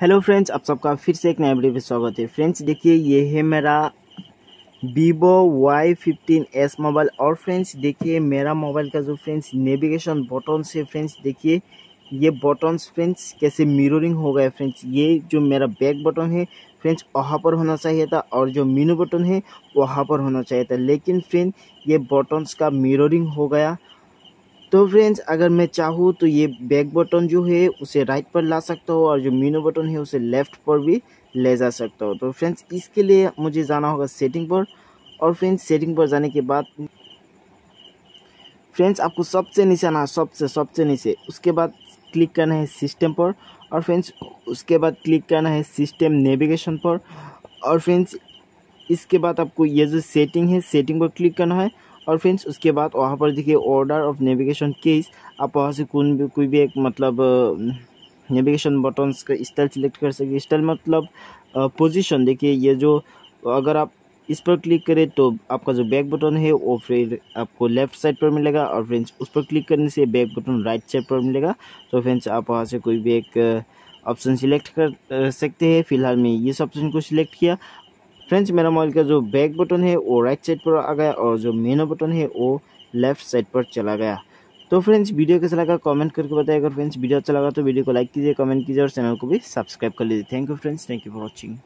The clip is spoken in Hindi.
हेलो फ्रेंड्स, आप सबका फिर से एक नया वीडियो पे स्वागत है। फ्रेंड्स, देखिए, ये है मेरा Vivo Y fifteen S mobile और फ्रेंड्स, देखिए, मेरा मोबाइल का जो फ्रेंड्स नेविगेशन बटन से फ्रेंड्स, देखिए, ये बटन्स फ्रेंड्स, कैसे मिररिंग हो गए फ्रेंड्स, ये जो मेरा बैक बटन है, फ्रेंड्स, वहाँ पर होना चाहिए था और जो मीनू बटन है, वहाँ पर होना चाहिए था। लेकिन फ्रेंड, ये बटन्स का मिररिंग हो गया तो फ्रेंड्स अगर मैं चाहूँ तो ये बैक बटन जो है, उसे राइट पर ला सकता हूँ और जो मीनू बटन है, उसे लेफ़्ट पर भी ले जा सकता हूँ। तो फ्रेंड्स इसके लिए मुझे जाना होगा सेटिंग पर और फ्रेंड्स सेटिंग पर जाने के बाद फ्रेंड्स आपको सबसे नीचे आना, सबसे सबसे नीचे। उसके बाद क्लिक करना है सिस्टम पर और फ्रेंड्स उसके बाद क्लिक करना है सिस्टम नेविगेशन पर और फ्रेंड्स इसके बाद आपको ये जो सेटिंग है सेटिंग पर क्लिक करना है और फ्रेंड्स उसके बाद वहाँ पर देखिए ऑर्डर ऑफ़ नेविगेशन केस आप वहाँ से कोई भी कोई भी एक मतलब नेविगेशन बटन्स का स्टाइल सिलेक्ट कर सकते स्टाइल मतलब पोजीशन देखिए ये जो अगर आप इस पर क्लिक करें तो आपका जो बैक बटन है वो फिर आपको लेफ़्ट साइड पर मिलेगा और फ्रेंड्स उस पर क्लिक करने से बैक बटन राइट साइड पर मिलेगा। तो फ्रेंड्स आप वहाँ से कोई भी एक ऑप्शन सिलेक्ट कर सकते हैं। फ़िलहाल मैं इस ऑप्शन को सिलेक्ट किया। फ्रेंड्स मेरा मोबाइल का जो बैक बटन है, वो राइट साइड पर आ गया और जो मेनो बटन है, वो लेफ़्ट साइड पर चला गया। तो फ्रेंड्स, वीडियो कैसा लगा कमेंट करके बताइए। अगर फ्रेंड्स, वीडियो अच्छा लगा तो वीडियो को लाइक कीजिए कमेंट कीजिए और चैनल को भी सब्सक्राइब कर लीजिए। Thank you friends thank you for watching